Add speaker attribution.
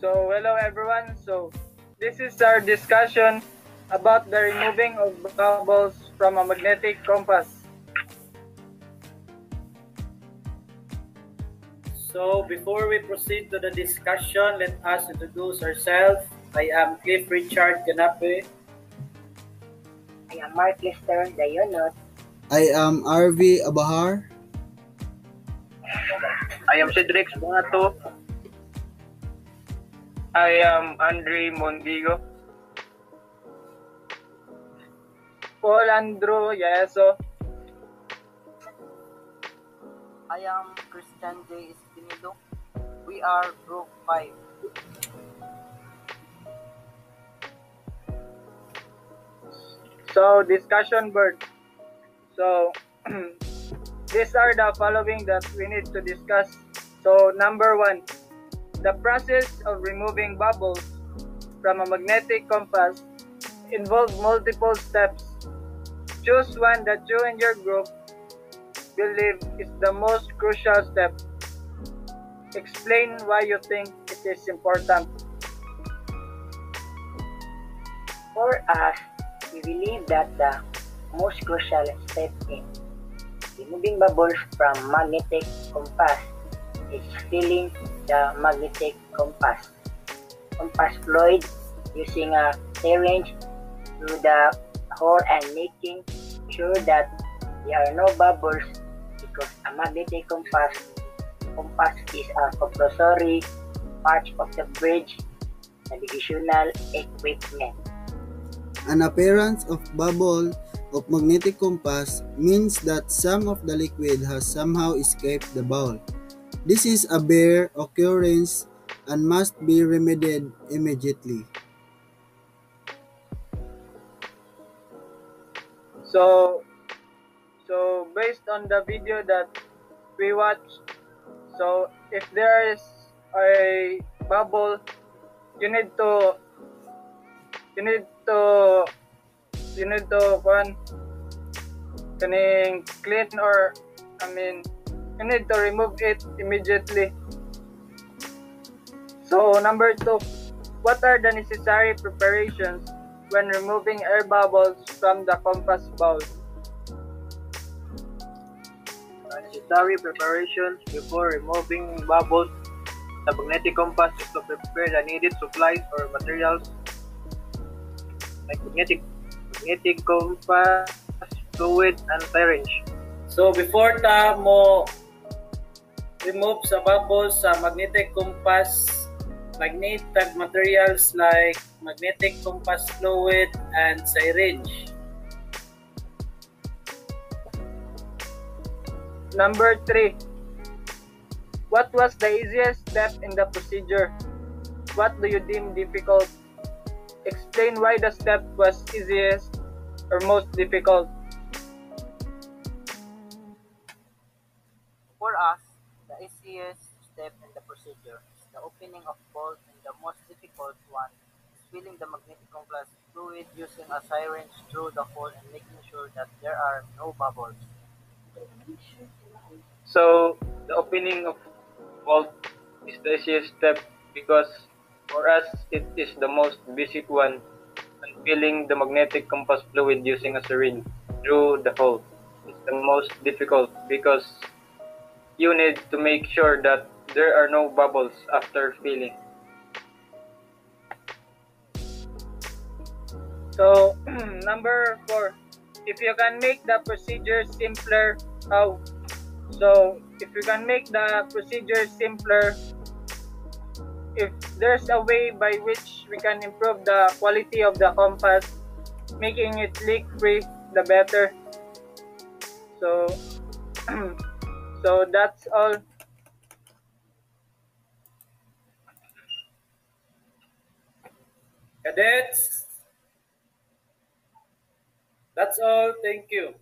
Speaker 1: So, hello everyone. So, this is our discussion about the removing of bubbles from a magnetic compass.
Speaker 2: So, before we proceed to the discussion, let us introduce ourselves. I am Cliff Richard Canape.
Speaker 3: I am Mark Lister Dayonot.
Speaker 4: I am RV Abahar.
Speaker 5: I am Cedric Bungato.
Speaker 1: I am Andre Mondigo. Paul Andrew Yeso. Oh.
Speaker 6: I am Christian J. Espinido. We are Group 5.
Speaker 1: So, discussion board. So, these are the following that we need to discuss. So, number one, the process of removing bubbles from a magnetic compass involves multiple steps. Choose one that you and your group believe is the most crucial step. Explain why you think it is important.
Speaker 3: For us, we believe that the most crucial step in removing bubbles from magnetic compass is filling the magnetic compass compass fluid using a syringe through the hole and making sure that there are no bubbles because a magnetic compass compass is a compulsory part of the bridge navigational equipment.
Speaker 4: An appearance of bubble of magnetic compass means that some of the liquid has somehow escaped the bowl. This is a bare occurrence and must be remedied immediately.
Speaker 1: So, so based on the video that we watched, so if there is a bubble, you need to, you need to, you need to one, clean or, I mean, you need to remove it immediately. So number two, what are the necessary preparations when removing air bubbles from the compass bowl?
Speaker 5: Necessary preparations before removing bubbles the magnetic compass is to prepare the needed supplies or materials like magnetic magnetic compass, fluid, and syringe.
Speaker 2: So, before ta mo remove sa bubbles sa magnetic compass, magnetic materials like magnetic compass fluid and syringe.
Speaker 1: Number three, what was the easiest step in the procedure? What do you deem difficult? Explain why the step was easiest or most difficult.
Speaker 6: For us, easiest step in the procedure is the opening of bolt and the most difficult one is filling the magnetic compass fluid using a syringe through the hole and making sure that there are no bubbles.
Speaker 5: So, the opening of vault is the easiest step because for us it is the most basic one and filling the magnetic compass fluid using a syringe through the hole is the most difficult because you need to make sure that there are no bubbles after filling.
Speaker 1: So number four, if you can make the procedure simpler, how? So if you can make the procedure simpler, if there's a way by which we can improve the quality of the compass, making it leak free, the better. So so that's all.
Speaker 2: Cadets, that's all. Thank you.